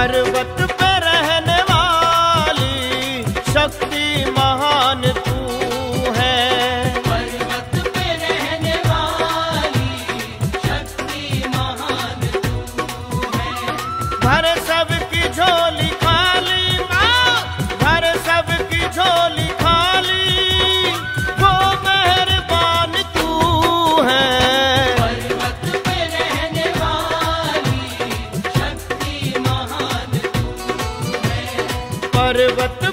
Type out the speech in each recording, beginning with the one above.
पर्वत पर्वत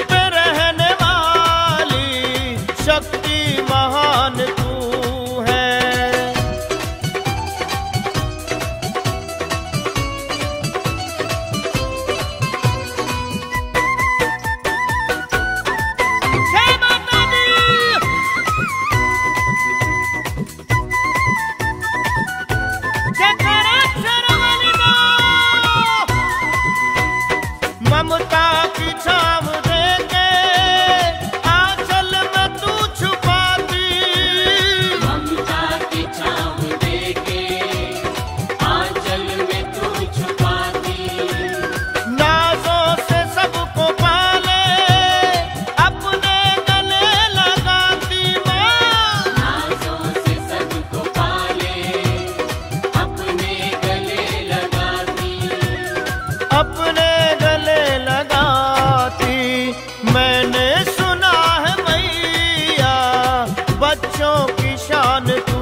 शान तू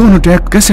सोन अटैक कैसे